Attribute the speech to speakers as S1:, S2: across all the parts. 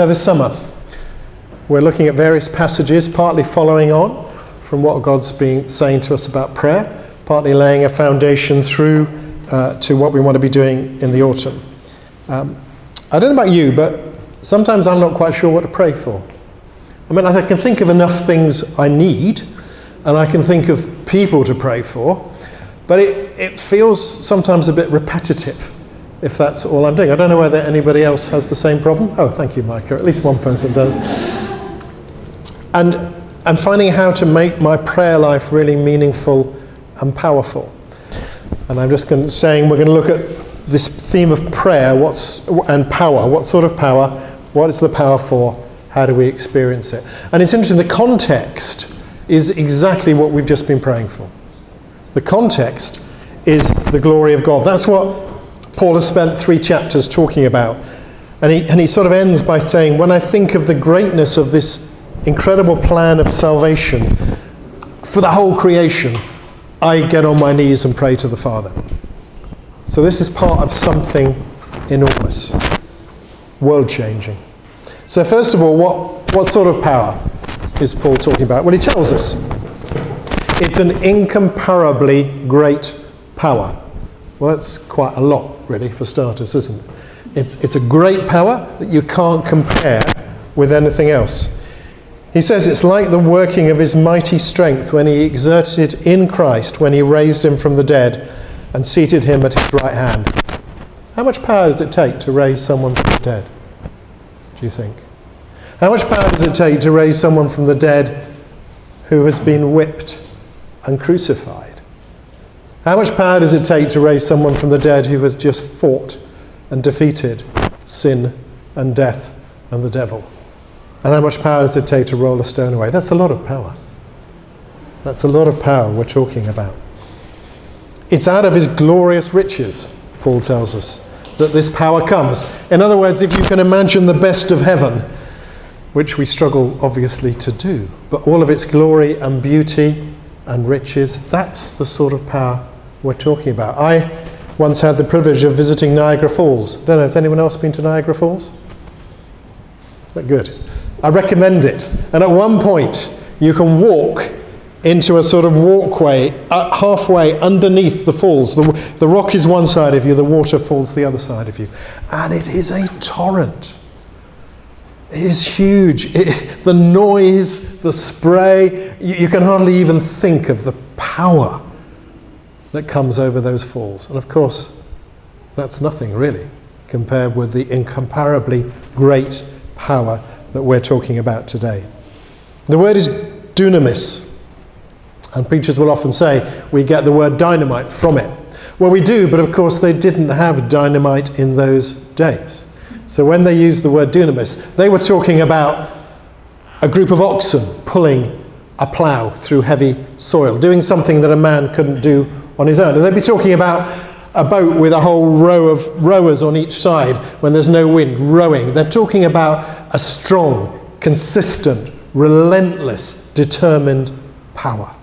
S1: So, this summer, we're looking at various passages, partly following on from what God's been saying to us about prayer, partly laying a foundation through uh, to what we want to be doing in the autumn. Um, I don't know about you, but sometimes I'm not quite sure what to pray for. I mean, I can think of enough things I need, and I can think of people to pray for, but it, it feels sometimes a bit repetitive if that's all I'm doing. I don't know whether anybody else has the same problem. Oh, thank you, Micah. At least one person does. And, and finding how to make my prayer life really meaningful and powerful. And I'm just going to, saying we're going to look at this theme of prayer what's, and power. What sort of power? What is the power for? How do we experience it? And it's interesting, the context is exactly what we've just been praying for. The context is the glory of God. That's what Paul has spent three chapters talking about. And he, and he sort of ends by saying, When I think of the greatness of this incredible plan of salvation for the whole creation, I get on my knees and pray to the Father. So this is part of something enormous, world changing. So, first of all, what, what sort of power is Paul talking about? Well, he tells us it's an incomparably great power. Well, that's quite a lot, really, for starters, isn't it? It's, it's a great power that you can't compare with anything else. He says it's like the working of his mighty strength when he exerted it in Christ when he raised him from the dead and seated him at his right hand. How much power does it take to raise someone from the dead? Do you think? How much power does it take to raise someone from the dead who has been whipped and crucified? How much power does it take to raise someone from the dead who has just fought and defeated sin and death and the devil? And how much power does it take to roll a stone away? That's a lot of power. That's a lot of power we're talking about. It's out of his glorious riches, Paul tells us, that this power comes. In other words, if you can imagine the best of heaven, which we struggle obviously to do, but all of its glory and beauty and riches, that's the sort of power we're talking about. I once had the privilege of visiting Niagara Falls. I don't know, has anyone else been to Niagara Falls? But good. I recommend it. And at one point, you can walk into a sort of walkway uh, halfway underneath the falls. The, the rock is one side of you, the water falls the other side of you. And it is a torrent. It is huge. It, the noise, the spray, you, you can hardly even think of the power that comes over those falls. And of course, that's nothing really compared with the incomparably great power that we're talking about today. The word is dunamis, and preachers will often say we get the word dynamite from it. Well, we do, but of course they didn't have dynamite in those days. So when they used the word dunamis, they were talking about a group of oxen pulling a plough through heavy soil, doing something that a man couldn't do on his own. And they'd be talking about a boat with a whole row of rowers on each side when there's no wind, rowing. They're talking about a strong, consistent, relentless, determined power.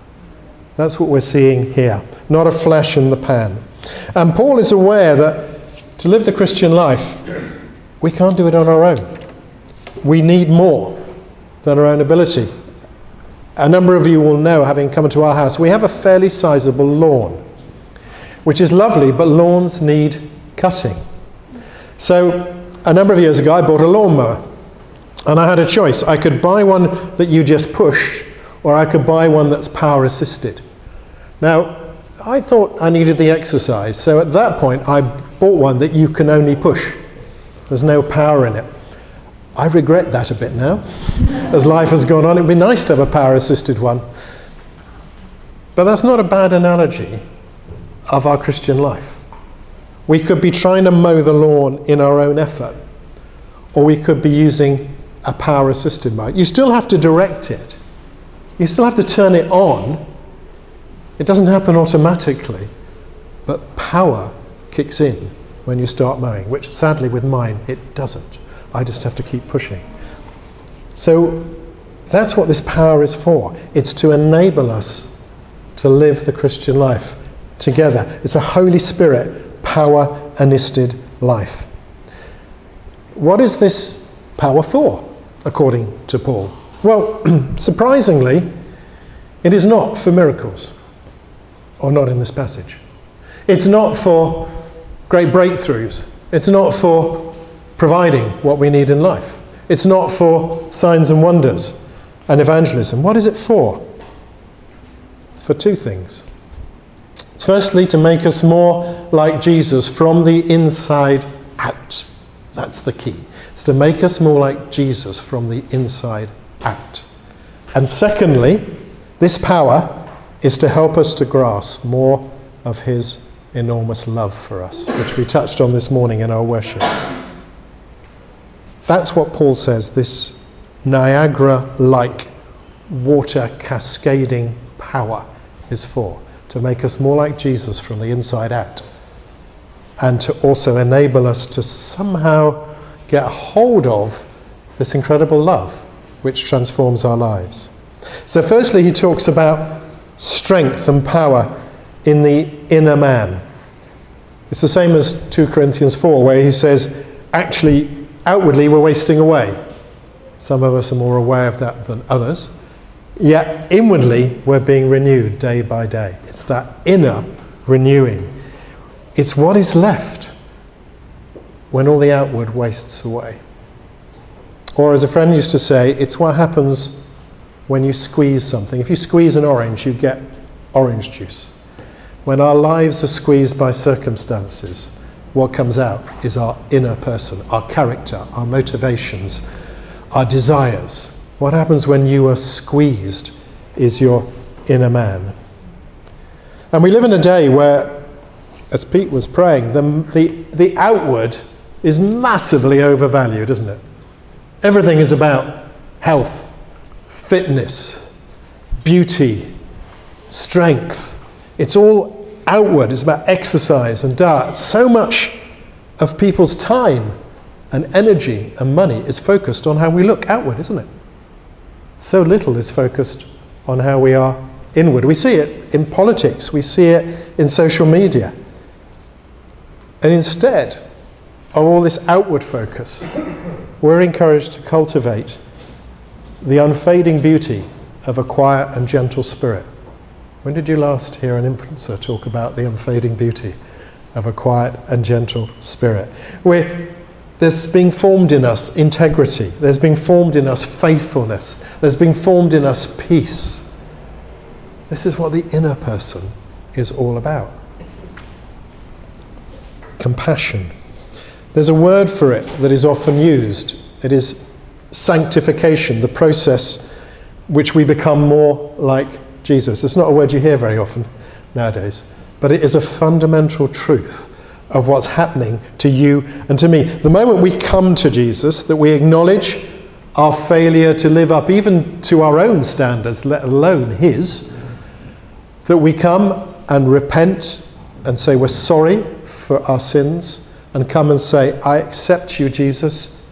S1: That's what we're seeing here, not a flash in the pan. And Paul is aware that to live the Christian life, we can't do it on our own. We need more than our own ability. A number of you will know, having come to our house, we have a fairly sizable lawn which is lovely, but lawns need cutting. So, a number of years ago, I bought a lawnmower. And I had a choice. I could buy one that you just push, or I could buy one that's power assisted. Now, I thought I needed the exercise, so at that point, I bought one that you can only push. There's no power in it. I regret that a bit now. As life has gone on, it'd be nice to have a power assisted one. But that's not a bad analogy of our Christian life. We could be trying to mow the lawn in our own effort, or we could be using a power assisted mower. You still have to direct it, you still have to turn it on. It doesn't happen automatically, but power kicks in when you start mowing, which sadly with mine it doesn't. I just have to keep pushing. So that's what this power is for. It's to enable us to live the Christian life together. It's a Holy Spirit, power assisted life. What is this power for, according to Paul? Well, surprisingly, it is not for miracles, or not in this passage. It's not for great breakthroughs. It's not for providing what we need in life. It's not for signs and wonders and evangelism. What is it for? It's for two things. It's firstly to make us more like Jesus from the inside out. That's the key. It's to make us more like Jesus from the inside out. And secondly, this power is to help us to grasp more of his enormous love for us, which we touched on this morning in our worship. That's what Paul says this Niagara like water cascading power is for to make us more like Jesus from the inside out and to also enable us to somehow get hold of this incredible love which transforms our lives. So, firstly, he talks about strength and power in the inner man. It's the same as 2 Corinthians 4, where he says, actually, outwardly, we're wasting away. Some of us are more aware of that than others. Yet, inwardly, we're being renewed day by day. It's that inner renewing. It's what is left when all the outward wastes away. Or, as a friend used to say, it's what happens when you squeeze something. If you squeeze an orange, you get orange juice. When our lives are squeezed by circumstances, what comes out is our inner person, our character, our motivations, our desires. What happens when you are squeezed is your inner man. And we live in a day where, as Pete was praying, the, the, the outward is massively overvalued, isn't it? Everything is about health, fitness, beauty, strength. It's all outward, it's about exercise and diet. So much of people's time and energy and money is focused on how we look outward, isn't it? So little is focused on how we are inward. We see it in politics, we see it in social media. And instead of all this outward focus, we're encouraged to cultivate the unfading beauty of a quiet and gentle spirit. When did you last hear an influencer talk about the unfading beauty of a quiet and gentle spirit? We're, there's been formed in us integrity, there's been formed in us faithfulness, there's been formed in us peace. This is what the inner person is all about compassion. There's a word for it that is often used. It is sanctification, the process which we become more like Jesus. It's not a word you hear very often nowadays, but it is a fundamental truth of what's happening to you and to me. The moment we come to Jesus, that we acknowledge our failure to live up even to our own standards, let alone His, that we come and repent and say we're sorry for our sins and come and say, I accept you, Jesus.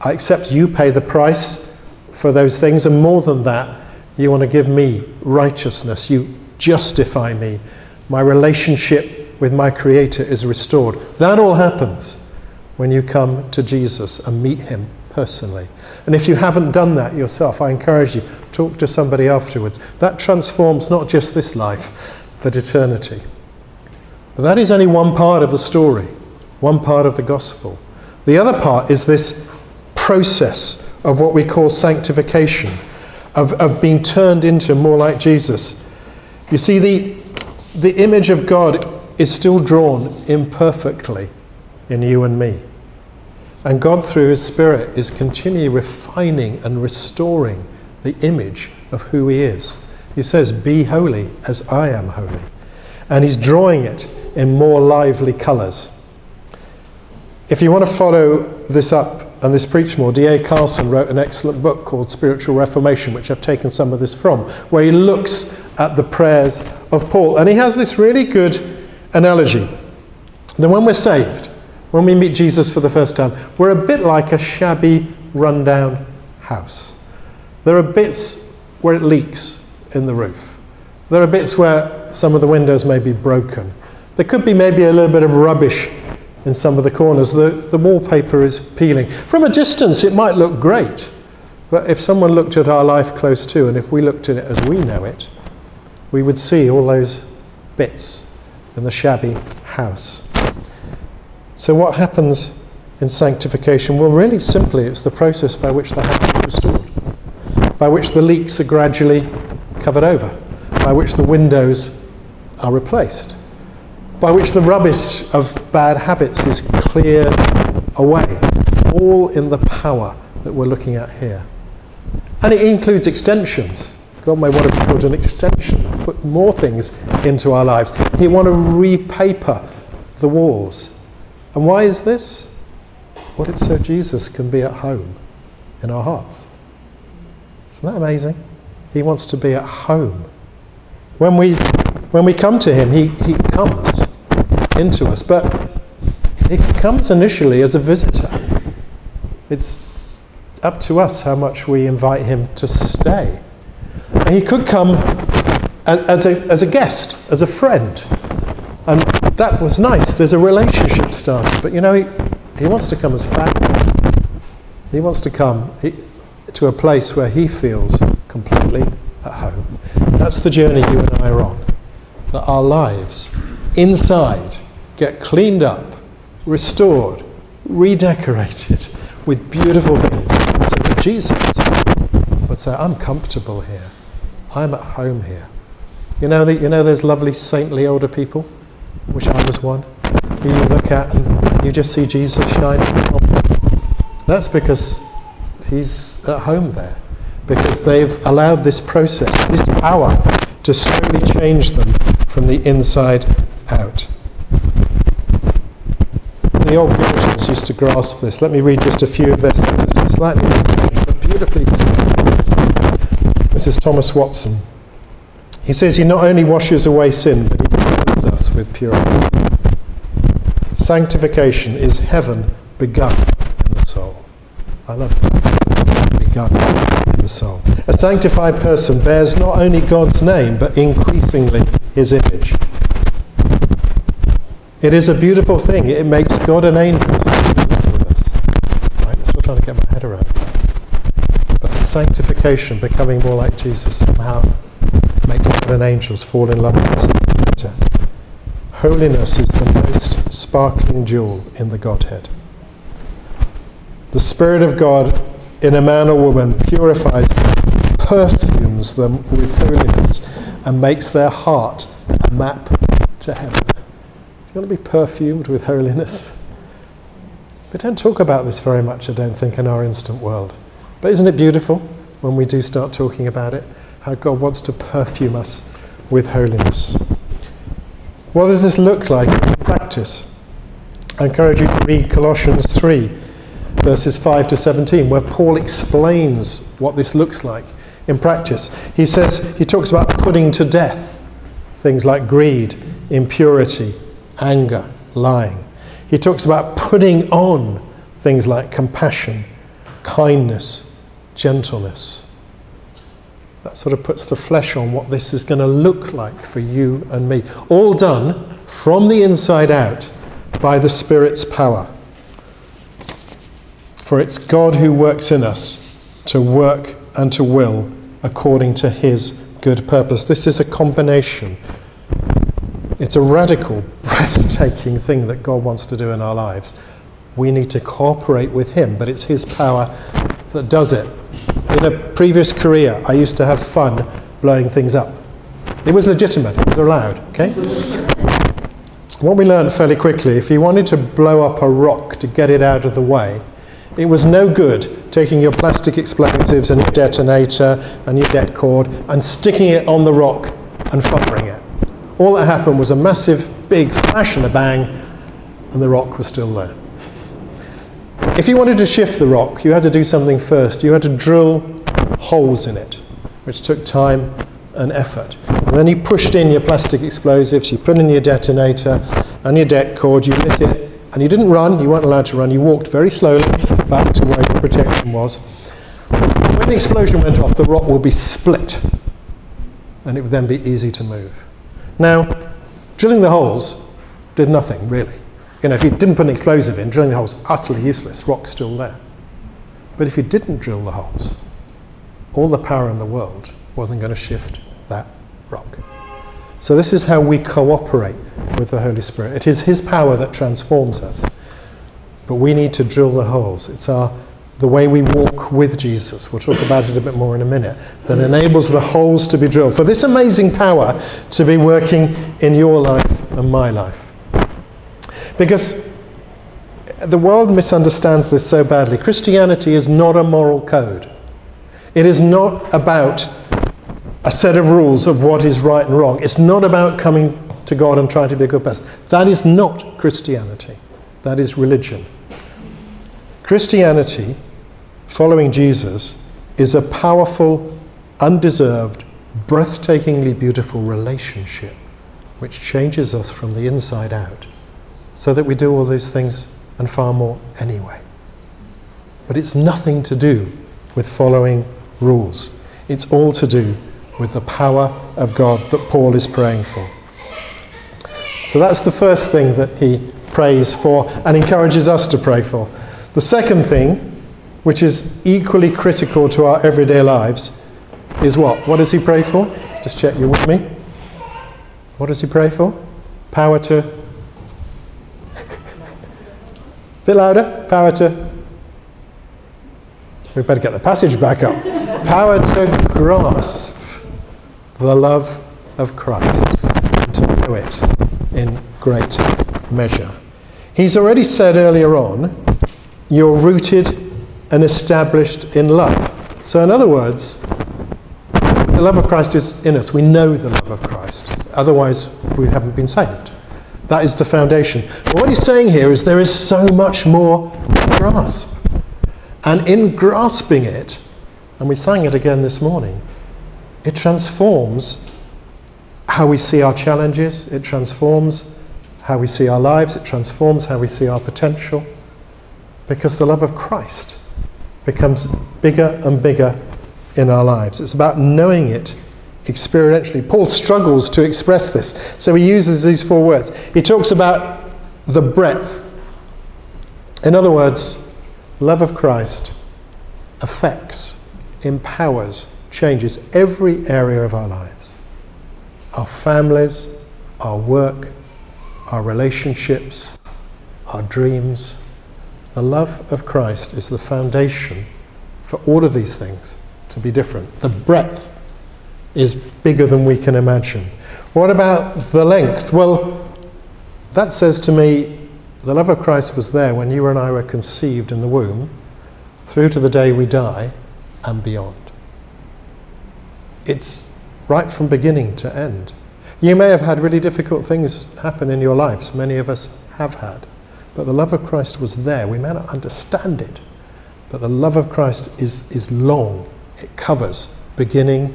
S1: I accept you pay the price for those things, and more than that, you want to give me righteousness. You justify me. My relationship with my Creator is restored. That all happens when you come to Jesus and meet Him personally. And if you haven't done that yourself, I encourage you, talk to somebody afterwards. That transforms not just this life, but eternity. But that is only one part of the story one part of the gospel. The other part is this process of what we call sanctification, of, of being turned into more like Jesus. You see, the, the image of God is still drawn imperfectly in you and me. And God, through His Spirit, is continually refining and restoring the image of who He is. He says, Be holy as I am holy. And He's drawing it in more lively colours. If you want to follow this up and this preach more, D.A. Carson wrote an excellent book called Spiritual Reformation, which I've taken some of this from, where he looks at the prayers of Paul. And he has this really good analogy then when we're saved, when we meet Jesus for the first time, we're a bit like a shabby, rundown house. There are bits where it leaks in the roof. There are bits where some of the windows may be broken. There could be maybe a little bit of rubbish in some of the corners. The, the wallpaper is peeling. From a distance, it might look great, but if someone looked at our life close to, and if we looked at it as we know it, we would see all those bits in the shabby house. So, what happens in sanctification? Well, really simply, it's the process by which the house is restored, by which the leaks are gradually covered over, by which the windows are replaced, by which the rubbish of bad habits is cleared away, all in the power that we're looking at here. And it includes extensions. God may want to put an extension, put more things into our lives. He want to repaper the walls. And why is this? Well, it's so Jesus can be at home in our hearts. Isn't that amazing? He wants to be at home. When we, when we come to Him, He, he comes into us, but He comes initially as a visitor. It's up to us how much we invite Him to stay. He could come as, as, a, as a guest, as a friend. And that was nice. There's a relationship started. But you know, He, he wants to come as family. He wants to come he, to a place where He feels completely at home. That's the journey you and I are on. That our lives inside get cleaned up, restored, redecorated with beautiful things. So Jesus would say, I'm comfortable here. I'm at home here. You know, the, you know those lovely saintly older people? Wish I was one. Who you look at and you just see Jesus shining. That's because he's at home there because they've allowed this process, this power, to slowly change them from the inside out. The old Puritans used to grasp this. Let me read just a few of their slightly but beautifully described. This is Thomas Watson. He says he not only washes away sin, but he cleanses us with purity. Sanctification is heaven begun in the soul. I love that. Begun in the soul. A sanctified person bears not only God's name, but increasingly his image. It is a beautiful thing. It makes God an angel. Right? That's what I'm trying to get my head around. Sanctification, becoming more like Jesus, somehow makes God angels fall in love with us. Holiness is the most sparkling jewel in the Godhead. The Spirit of God in a man or woman purifies, perfumes them with holiness, and makes their heart a map to heaven. Do you want to be perfumed with holiness? We don't talk about this very much, I don't think, in our instant world. But isn't it beautiful when we do start talking about it? How God wants to perfume us with holiness. What does this look like in practice? I encourage you to read Colossians 3 verses 5 to 17, where Paul explains what this looks like in practice. He says, he talks about putting to death things like greed, impurity, anger, lying. He talks about putting on things like compassion, kindness, gentleness. That sort of puts the flesh on what this is going to look like for you and me. All done from the inside out by the Spirit's power. For it's God who works in us to work and to will according to his good purpose. This is a combination. It's a radical, breathtaking thing that God wants to do in our lives. We need to cooperate with him, but it's his power that does it. In a previous career, I used to have fun blowing things up. It was legitimate, it was allowed, okay? What we learned fairly quickly, if you wanted to blow up a rock to get it out of the way, it was no good taking your plastic explosives and your detonator and your det cord and sticking it on the rock and firing it. All that happened was a massive, big flash and a bang, and the rock was still there. If you wanted to shift the rock, you had to do something first. You had to drill holes in it, which took time and effort. And then you pushed in your plastic explosives, you put in your detonator and your det cord, you lit it, and you didn't run, you weren't allowed to run, you walked very slowly back to where your protection was. When the explosion went off, the rock will be split, and it would then be easy to move. Now, drilling the holes did nothing, really. You know, if you didn't put an explosive in, drilling the hole's utterly useless. Rock's still there. But if you didn't drill the holes, all the power in the world wasn't going to shift that rock. So this is how we cooperate with the Holy Spirit. It is His power that transforms us. But we need to drill the holes. It's our the way we walk with Jesus, we'll talk about it a bit more in a minute, that enables the holes to be drilled. For this amazing power to be working in your life and my life. Because the world misunderstands this so badly. Christianity is not a moral code. It is not about a set of rules of what is right and wrong. It's not about coming to God and trying to be a good person. That is not Christianity. That is religion. Christianity, following Jesus, is a powerful, undeserved, breathtakingly beautiful relationship which changes us from the inside out so that we do all these things and far more anyway. But it's nothing to do with following rules. It's all to do with the power of God that Paul is praying for. So that's the first thing that he prays for and encourages us to pray for. The second thing, which is equally critical to our everyday lives, is what? What does he pray for? Just check you're with me. What does he pray for? Power to. Bit louder. Power to. We better get the passage back up. Power to grasp the love of Christ, to know it in great measure. He's already said earlier on you're rooted and established in love. So, in other words, the love of Christ is in us. We know the love of Christ. Otherwise, we haven't been saved. That is the foundation. But what he's saying here is there is so much more to grasp. And in grasping it, and we sang it again this morning, it transforms how we see our challenges, it transforms how we see our lives, it transforms how we see our potential because the love of Christ becomes bigger and bigger in our lives. It's about knowing it experientially. Paul struggles to express this, so he uses these four words. He talks about the breadth. In other words, love of Christ affects, empowers, changes every area of our lives our families, our work, our relationships, our dreams, the love of Christ is the foundation for all of these things to be different. The breadth is bigger than we can imagine. What about the length? Well, that says to me the love of Christ was there when you and I were conceived in the womb, through to the day we die, and beyond. It's right from beginning to end. You may have had really difficult things happen in your lives, many of us have had. But the love of Christ was there. We may not understand it, but the love of Christ is, is long. It covers beginning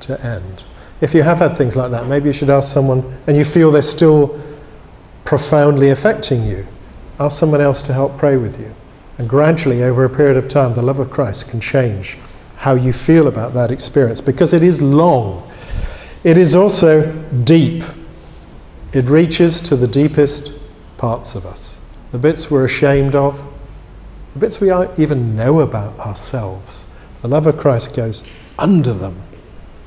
S1: to end. If you have had things like that, maybe you should ask someone, and you feel they're still profoundly affecting you, ask someone else to help pray with you. And gradually, over a period of time, the love of Christ can change how you feel about that experience because it is long. It is also deep. It reaches to the deepest parts of us the bits we're ashamed of, the bits we even know about ourselves. The love of Christ goes under them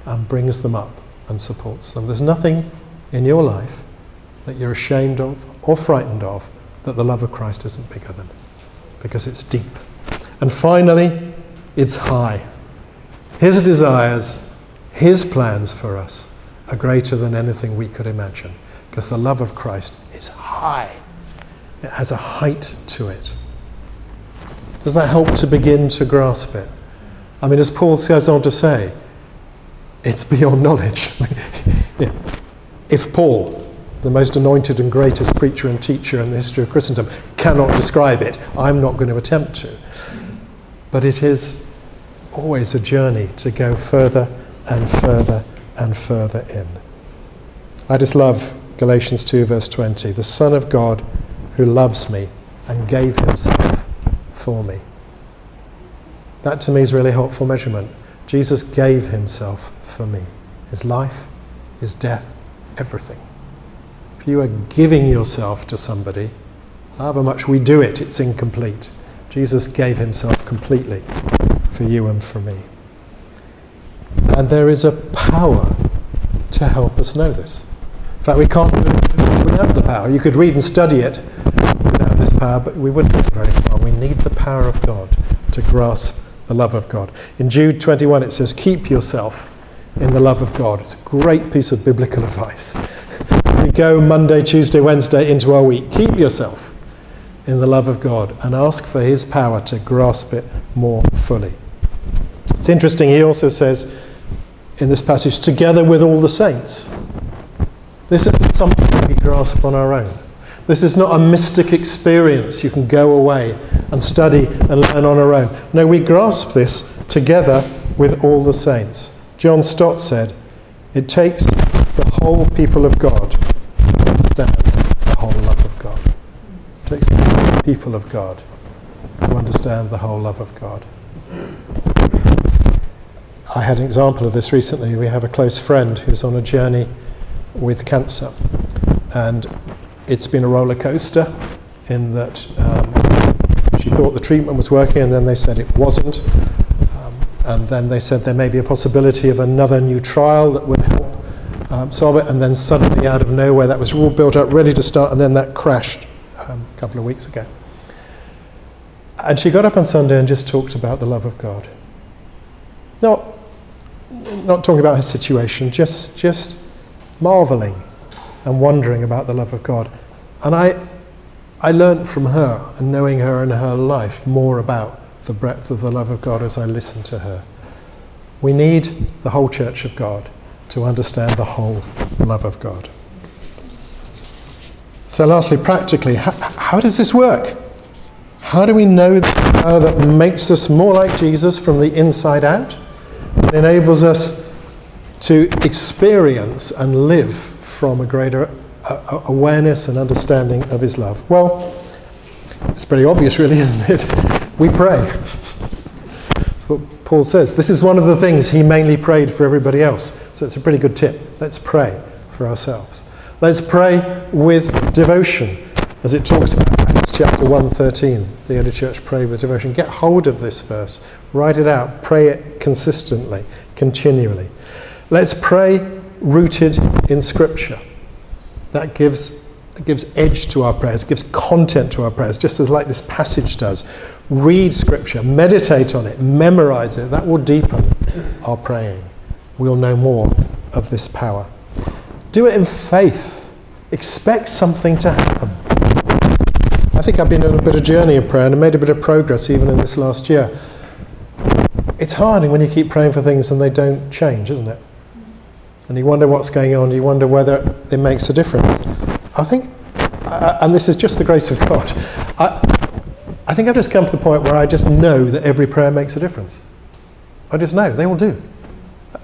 S1: and brings them up and supports them. There's nothing in your life that you're ashamed of or frightened of that the love of Christ isn't bigger than, because it's deep. And finally, it's high. His desires, His plans for us are greater than anything we could imagine, because the love of Christ is high. It has a height to it. Does that help to begin to grasp it? I mean, as Paul goes on to say, it's beyond knowledge. if Paul, the most anointed and greatest preacher and teacher in the history of Christendom, cannot describe it, I'm not going to attempt to. But it is always a journey to go further and further and further in. I just love Galatians 2, verse 20. The Son of God who loves me and gave himself for me. That to me is really helpful measurement. Jesus gave himself for me. His life, his death, everything. If you are giving yourself to somebody, However much we do it, it's incomplete. Jesus gave himself completely for you and for me. And there is a power to help us know this. In fact, we can't do it without the power. You could read and study it without this power, but we wouldn't get very far. We need the power of God to grasp the love of God. In Jude 21, it says, Keep yourself in the love of God. It's a great piece of biblical advice. As we go Monday, Tuesday, Wednesday into our week, keep yourself in the love of God and ask for His power to grasp it more fully. It's interesting, he also says in this passage, together with all the saints. This isn't something we grasp on our own. This is not a mystic experience you can go away and study and learn on our own. No, we grasp this together with all the saints. John Stott said, It takes the whole people of God to understand the whole love of God. It takes the whole people of God to understand the whole love of God. I had an example of this recently. We have a close friend who's on a journey with cancer, and it's been a roller coaster in that um, she thought the treatment was working, and then they said it wasn't. And then they said there may be a possibility of another new trial that would help um, solve it, and then suddenly, out of nowhere, that was all built up, ready to start, and then that crashed um, a couple of weeks ago. And she got up on Sunday and just talked about the love of God. Not, not talking about her situation, just, just marveling and wondering about the love of God. And I, I learned from her and knowing her and her life more about the breadth of the love of God as I listen to her. We need the whole church of God to understand the whole love of God. So, lastly, practically, how, how does this work? How do we know the power that makes us more like Jesus from the inside out? It enables us to experience and live from a greater uh, awareness and understanding of His love? Well, it's pretty obvious, really, isn't it? We pray. That's what Paul says. This is one of the things he mainly prayed for everybody else. So it's a pretty good tip. Let's pray for ourselves. Let's pray with devotion, as it talks about Acts chapter 113. The early church prayed with devotion. Get hold of this verse, write it out, pray it consistently, continually. Let's pray rooted in Scripture. That gives, that gives edge to our prayers, gives content to our prayers, just as like this passage does. Read Scripture, meditate on it, memorize it. That will deepen our praying. We'll know more of this power. Do it in faith. Expect something to happen. I think I've been on a bit of journey of prayer and I made a bit of progress even in this last year. It's hard when you keep praying for things and they don't change, isn't it? and you wonder what's going on, you wonder whether it makes a difference. I think, uh, and this is just the grace of God, I, I think I've just come to the point where I just know that every prayer makes a difference. I just know, they all do.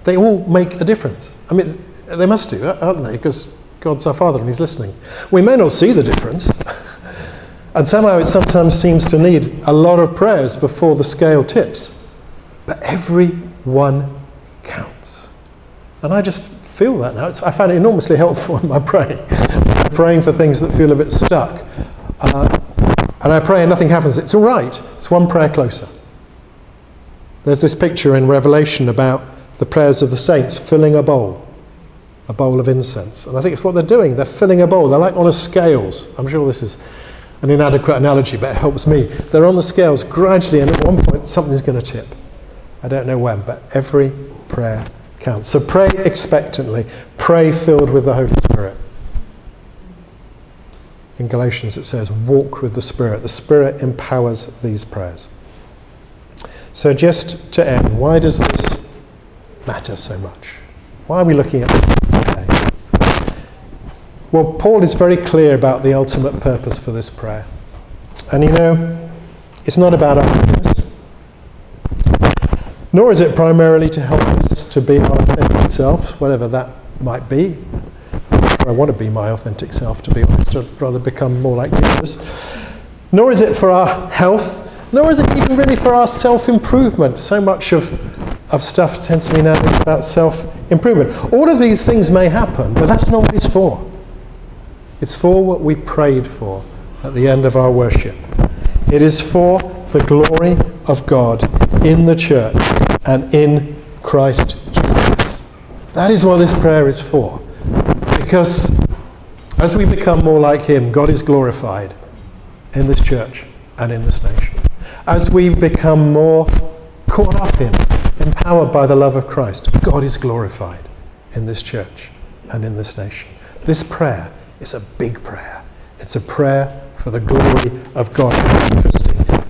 S1: They all make a difference. I mean, they must do, aren't they? Because God's our Father and He's listening. We may not see the difference. and somehow it sometimes seems to need a lot of prayers before the scale tips. But every one counts. And I just feel that now. It's, I find it enormously helpful in my praying. Praying for things that feel a bit stuck. Uh, and I pray and nothing happens. It's all right. It's one prayer closer. There's this picture in Revelation about the prayers of the saints filling a bowl, a bowl of incense. And I think it's what they're doing. They're filling a bowl. They're like on a scales. I'm sure this is an inadequate analogy, but it helps me. They're on the scales gradually, and at one point, something's going to tip. I don't know when, but every prayer counts. So pray expectantly, pray filled with the Holy Spirit. In Galatians it says, walk with the Spirit. The Spirit empowers these prayers. So, just to end, why does this matter so much? Why are we looking at this today? Well, Paul is very clear about the ultimate purpose for this prayer. And you know, it's not about our nor is it primarily to help us to be our authentic selves, whatever that might be. I want to be my authentic self, to be honest, I'd rather become more like Jesus. Nor is it for our health, nor is it even really for our self improvement. So much of, of stuff tends to be now about self improvement. All of these things may happen, but that's not what it's for. It's for what we prayed for at the end of our worship. It is for the glory of God in the church and in Christ Jesus. That is what this prayer is for. Because as we become more like Him, God is glorified in this church and in this nation. As we become more caught up in, empowered by the love of Christ, God is glorified in this church and in this nation. This prayer is a big prayer. It's a prayer for the glory of God.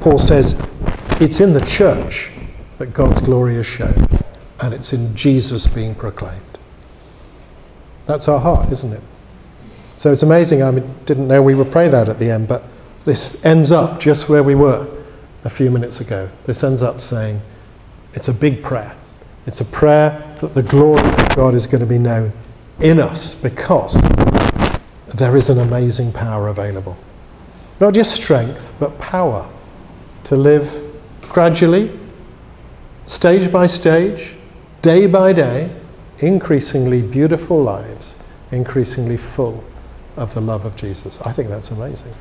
S1: Paul says it's in the church that God's glory is shown, and it's in Jesus being proclaimed. That's our heart, isn't it? So it's amazing. I didn't know we would pray that at the end, but this ends up just where we were a few minutes ago. This ends up saying it's a big prayer. It's a prayer that the glory of God is going to be known in us because there is an amazing power available. Not just strength, but power to live gradually, stage by stage, day by day, increasingly beautiful lives, increasingly full of the love of Jesus. I think that's amazing.